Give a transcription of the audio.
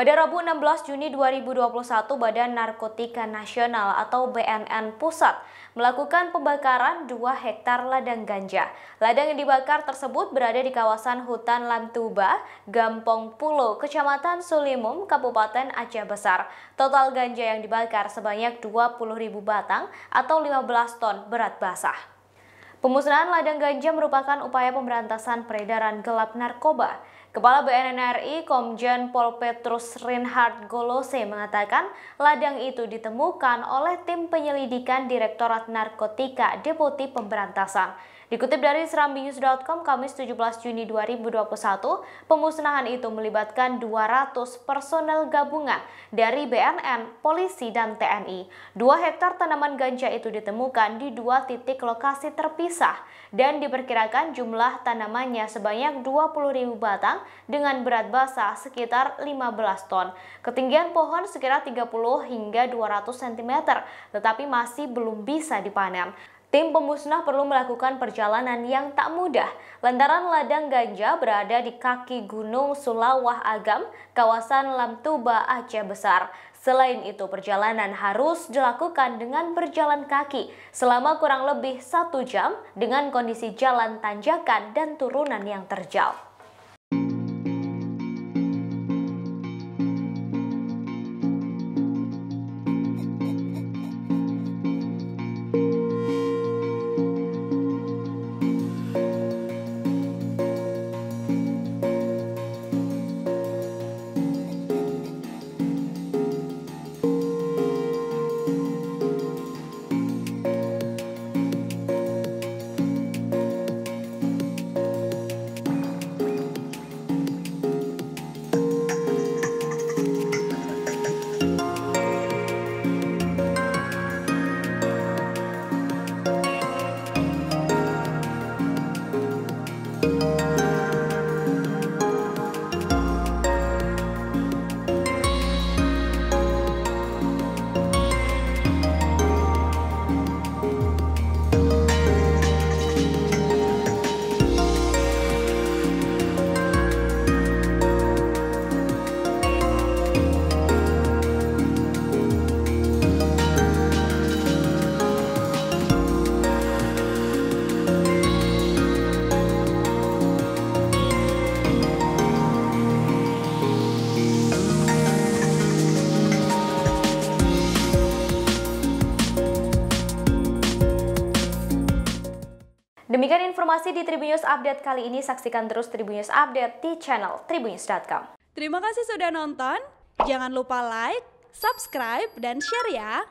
Pada Rabu 16 Juni 2021, Badan Narkotika Nasional atau BNN Pusat melakukan pembakaran 2 hektar ladang ganja. Ladang yang dibakar tersebut berada di kawasan hutan Lamtuba, Gampong Pulo, Kecamatan Sulimum, Kabupaten Aceh Besar. Total ganja yang dibakar sebanyak 20.000 batang atau 15 ton berat basah. Pemusnahan ladang ganja merupakan upaya pemberantasan peredaran gelap narkoba. Kepala BNN Komjen Pol Petrus Reinhard Golose mengatakan ladang itu ditemukan oleh tim penyelidikan Direktorat Narkotika Deputi Pemberantasan. Dikutip dari serambinews.com Kamis 17 Juni 2021, pemusnahan itu melibatkan 200 personel gabungan dari BNN, polisi, dan TNI. Dua hektar tanaman ganja itu ditemukan di dua titik lokasi terpisah dan diperkirakan jumlah tanamannya sebanyak 20.000 batang dengan berat basah sekitar 15 ton. Ketinggian pohon sekitar 30 hingga 200 cm, tetapi masih belum bisa dipanen. Tim pemusnah perlu melakukan perjalanan yang tak mudah lantaran ladang ganja berada di kaki Gunung Sulawah Agam, kawasan Lamtuba, Aceh Besar. Selain itu, perjalanan harus dilakukan dengan berjalan kaki selama kurang lebih satu jam dengan kondisi jalan tanjakan dan turunan yang terjal. Demikian informasi di Tribunnews Update kali ini. Saksikan terus Tribunnews Update di channel tribunnews.com. Terima kasih sudah nonton. Jangan lupa like, subscribe, dan share ya.